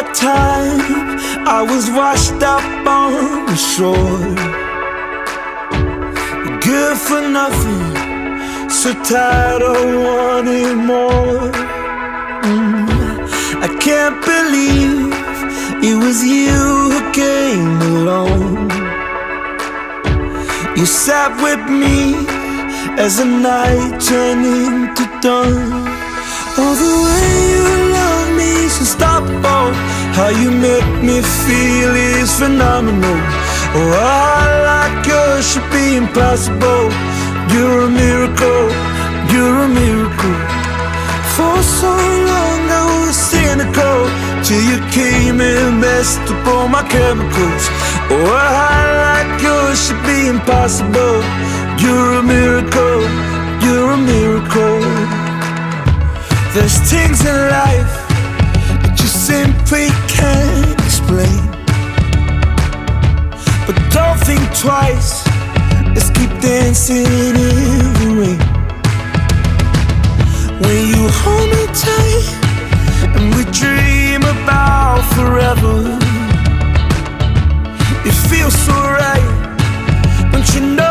that time I was washed up on the shore. Good for nothing So tired of wanting more. Mm. I can't believe It was you who came along. You sat with me As the night turned into dawn me feel is phenomenal. Oh, heart like yours should be impossible. You're a miracle, you're a miracle. For so long I was cynical Till you came and messed up all my chemicals. Oh, heart like yours should be impossible. You're a miracle, you're a miracle. There's things in life that you simply can't But don't think twice, let's keep dancing in the rain. When you hold me tight and we dream about forever, it feels so right. Don't you know?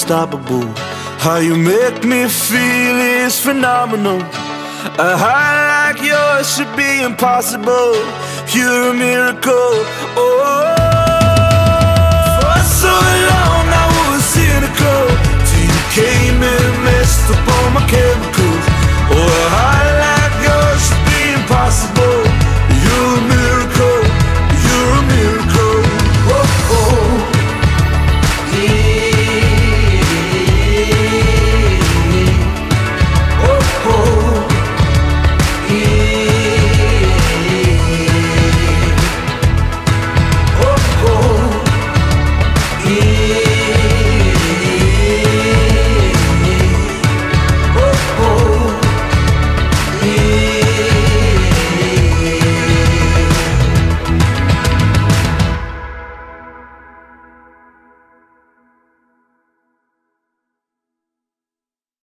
Unstoppable. How you make me feel is phenomenal. A high like yours should be impossible. You're a miracle.